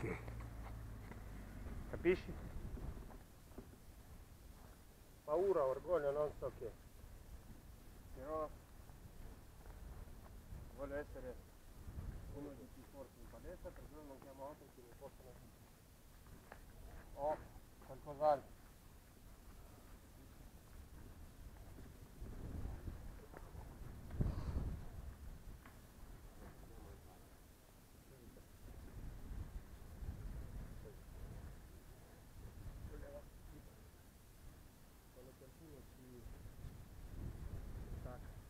Ok. Capisci? Paura, orgoglio, non so che. Però voglio essere uno dei più forti in palestra, per quello non chiamo altri che mi possono o qualcos'altro.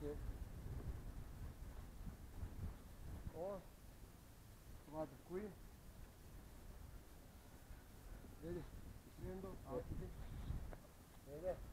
aqui. Ó, tomado cui. Ele, indo, aqui. Ele.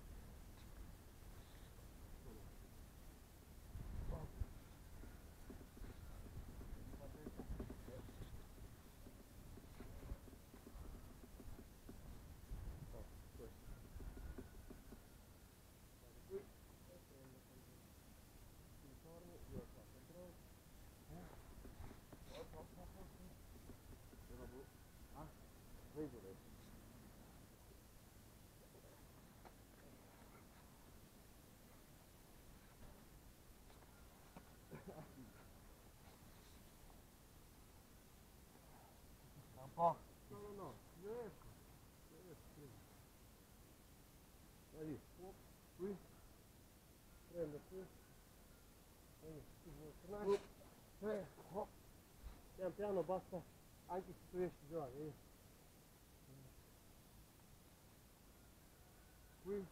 Piano basta anche se tu riesci a giocare. Eh? Qui.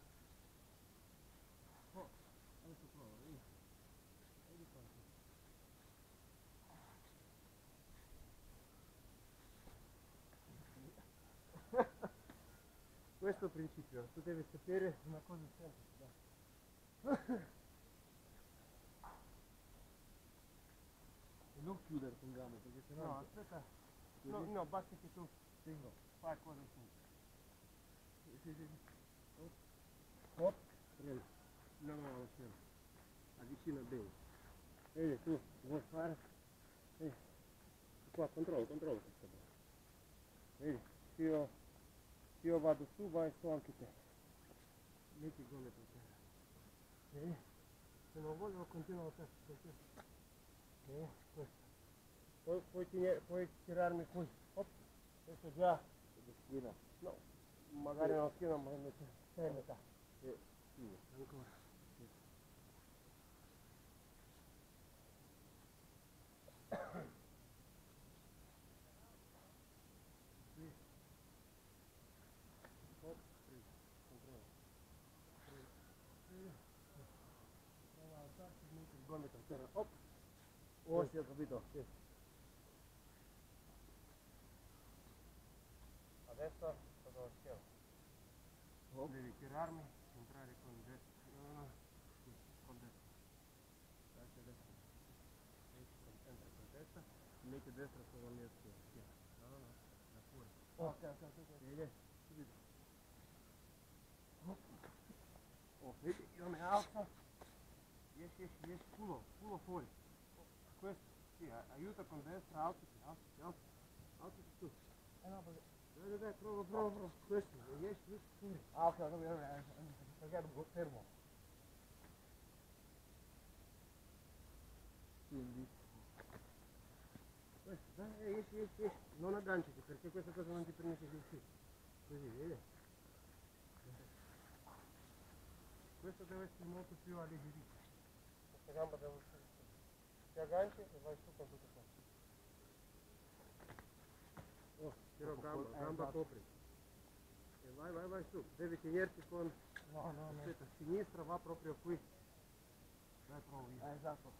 Oh, adesso prova, vedi? Vedi quanto. Questo è il principio, tu devi sapere una cosa semplice. E non chiudere con gambe perché sennò... No, aspetta. No, no, basta che tu Tengo. fai cosa tu. Sì, sì, sì. Hop, treina. Não, não, Alexandre. Adiciona bem. Ei, tu, vou para. Ei. Qua, controlo, controlo. Ei, se eu, se eu vado tu, vai só aqui te. Mete gole pe se não voglio, continuo até. Ei, questo. Poi, poi, tine, poi tirarmi qui. Hop, questo né? não Di não No, magari non schiena, ma え、いいね。なんか、Оп! Още е забито. Adesso sono io. Oh. Devi tirarmi. try to convert. No, no, convert. That's the left one. Enter a destra for one left here. Yeah. No, no, no. That's one. Oh, okay, okay, okay. Yeah, yeah. Oh, vedi, io mi alzo. Yes, yes, yes, pulo, pulo fuori. Questo, sì, aiuta con destra, alzati, alzati, alzati, alzati tu. Eh no, perché... Dai, dai, prova, prova, prova. Fuori. Ah, ok, ho capito. Perché fermo. Quindi. Questo, esci, esci. Non agganciati perché questa cosa non ti permette di uscire. Così, vedi? Questo deve essere molto più alleggerito. Questa gamba deve uscire. Ti agganci e vai su con tutto qua. Киро Гамба, Гамба E vai, vai, vai su. Devi tenerti con... No, no, no. Aspetta, sinistra va proprio qui. Vai provo io. Esatto.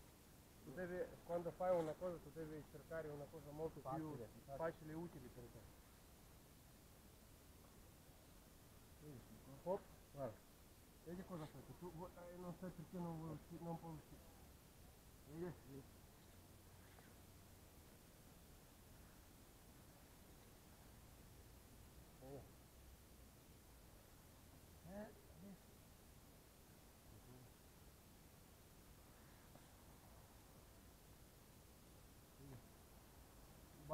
Tu devi, quando fai una cosa, tu devi cercare una cosa molto facile, più facile e utile per te. Hop. Vedi cosa fai? Tu eh, non sai perché non, vuoi non puoi uscire. Vedi? Vedi.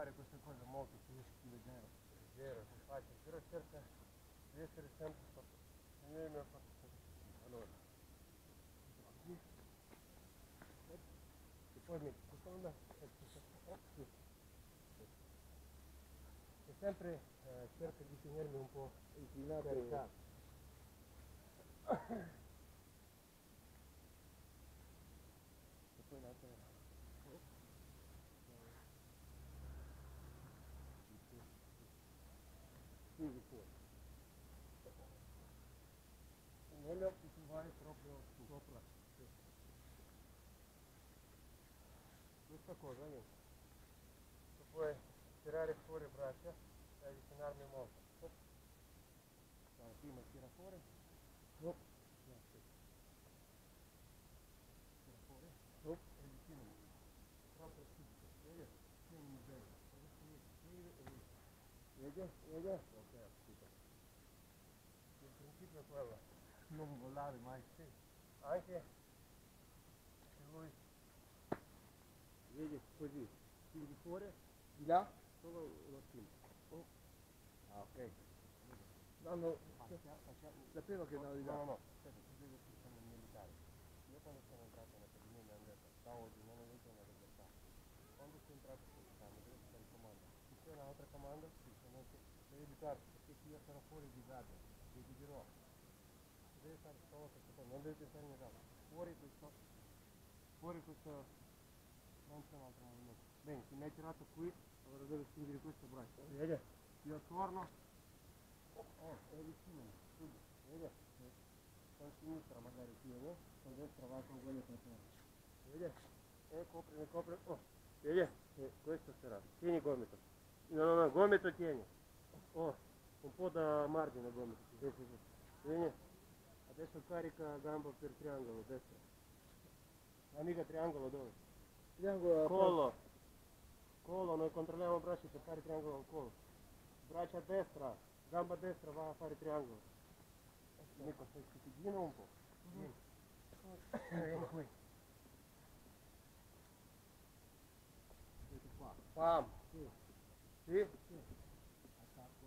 care costă coza molto, 15 kg de euro. Zero, se face, zero cerca, 10 recente, nu mi-a făcut allora. E poi mi seconda e sempre eh, cerco di tenermi un po' inclinato. Olha o que vai próprio sopra. Muita coisa, hein? Depois tirar fora a braça e adicionar meu mão. Tá aqui, mas tira fora. Op. Tira fora. Op. Adiciona. Próprio sítio. Veja. Tem um velho. Veja, veja. Ok, fica. Em princípio, aquela. Non volare mai sì. Anche se lui vedi così, tiri fuori, di là, solo lo spingi. Oh. Ah, ok. No, sapevo che andavo di là. No, no, aspetta, tu devi essere militare. Io quando sono entrato nell'Accademia mi hanno detto, da oggi non avete una libertà. Quando sei entrato questa camera, devi stare in comando. Se c'è un'altra comando, dice, non c'è, devi abituarti, perché io sarò fuori di guardia, vi dirò, Вие втората степен, не двете степени работа. Говори които, говори които научена тренировка. Bem, se mete rato qui, allora deve spingere questo braccio. Vede? Io attorno. Eh, è vicino, subito. Vede? Con sinistra magari tiene, con destra va con quello che attorno. Vede? E copre, ne copre. Oh, vede? Eh, questo sarà. Tieni gomito. No, no, no, gomito tieni. Oh, un po' da margine gomito. Vedi? Adesso carica gamba per triangolo, destra. Amica triangolo dove? Triangolo. Collo. Collo, noi controlliamo braccia per fare triangolo al collo. Braccia a destra, gamba a destra va a fare triangolo. Nico, stai stupidino un po'. Vieni. Qui. Pam. Sì. Sì? Sì. Attacco.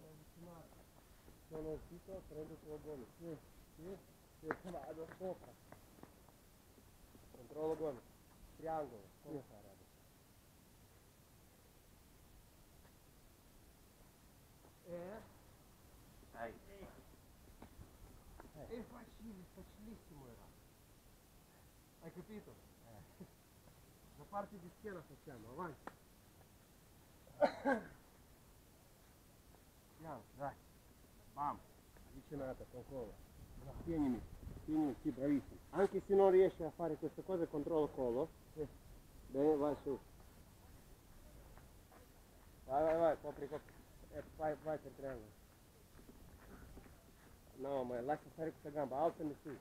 Sono uscito, prendo il tuo gomito. Sì. Sì. Adoção, compra. Controla o dono. Triângulo. E? É. Aí. É. É facílimo, facilíssimo era. Hai capito? É. La parte di schiena facciamo, avanti. Andiamo, dai. Bam. Avvicinata, con cola. Tienimi, tienimi, sì, bravissimo. Anche se non riesci a fare queste cose, controllo collo. Sì. Bene, vai su. Vai, vai, vai, copri, copri. E vai, vai per triangolo. No, ma lascia stare questa gamba, alzami su.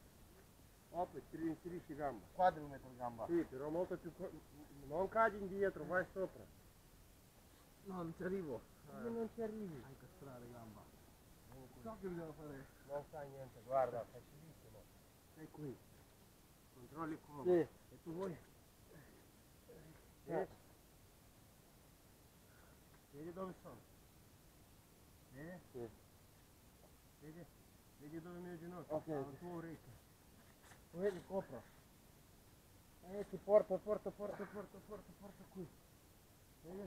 Opri, ti inserisci gamba. Qua devo mettere gamba. Sì, però molto più... Non cadi indietro, vai sopra. No, non ci arrivo. Io non ci arrivi. A incastrare gamba. So che bisogna fare. Non sai niente, guarda, facilissimo. Sei qui. Controlli come. Sì. E tu vuoi? Sì. Vedi dove sono? Vedi? Sì. Vedi? Vedi dove il mio ginocchio? Ok. Al tuo orecchio. Vedi, copra. Eh, ti porta, porta, porta, porta, porta, porta qui.